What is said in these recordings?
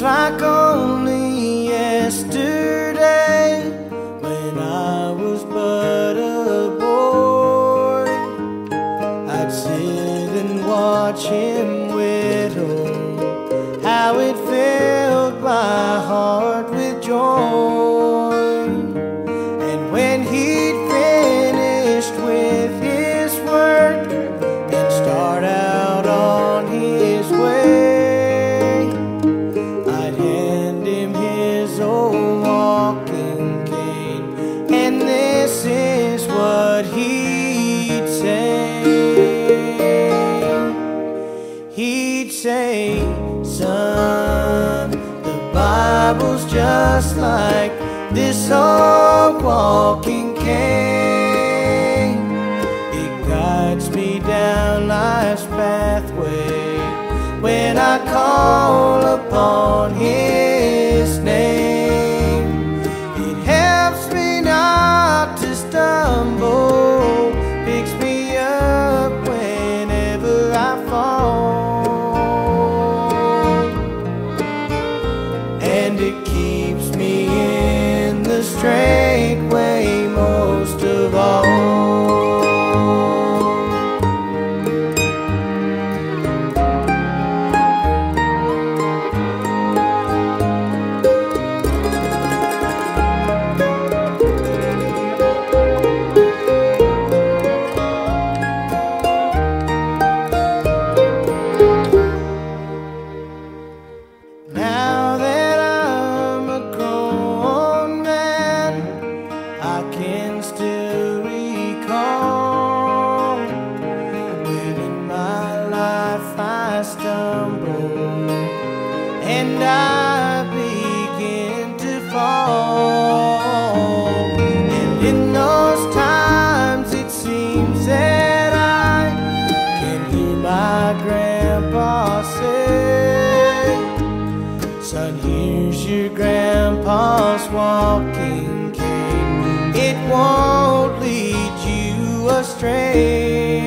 Like only yesterday when I was but a boy. I'd sit and watch him whittle, how it filled my heart. What he'd say. He'd say, Son, the Bible's just like this old walking cane. It guides me down life's pathway when I call upon His and I begin to fall. And in those times, it seems that I can hear my grandpa say. Son, here's your grandpa's walking cane. It won't lead you astray.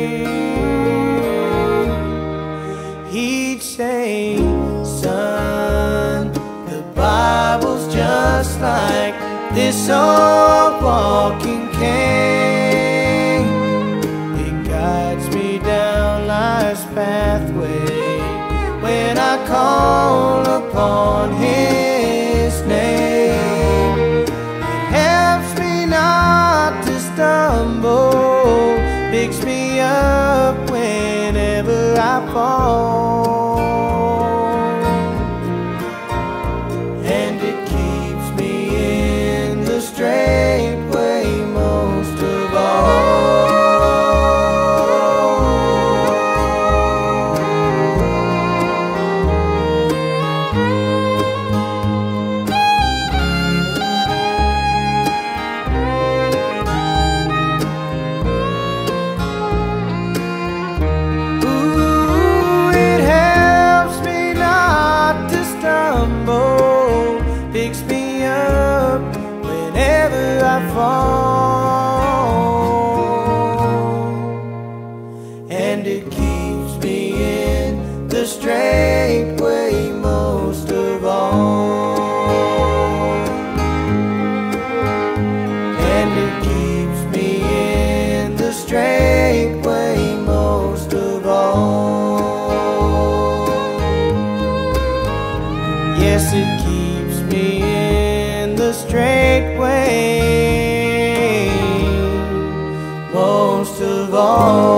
This old walking cane. It guides me down life's pathway when I call upon His and it keeps me in the straight way most of all, and it keeps me in the straight way most of all. Yes, it all.